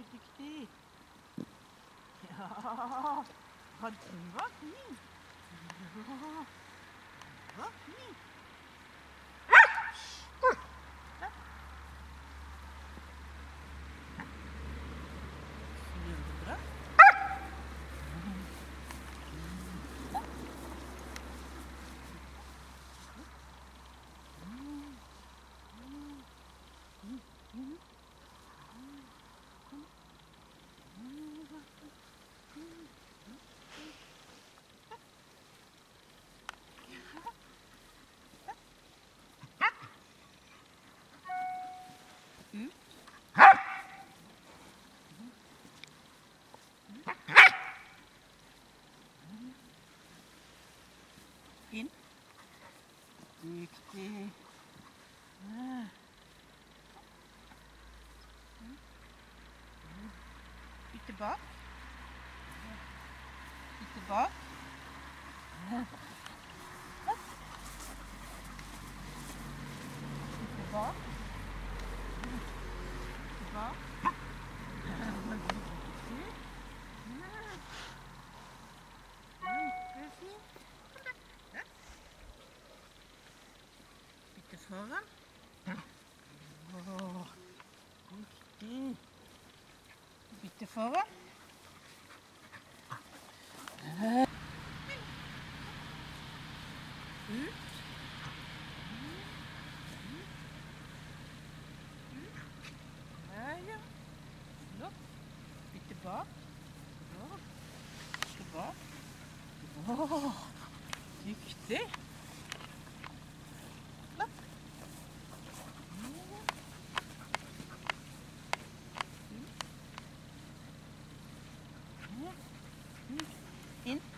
du dyktig. Ja, ja, den var fin. Ja, den var fin. Kjempebra. Inn. Dyktig. Ja. Litt bak. Litt bak. Litt bak. Litt bak. Kjempefint. Bitte foran. Åh, riktig. Bitte. Ja, ja. Flott. Bitte bak. Bak. Bak. Åh, dyktig. in.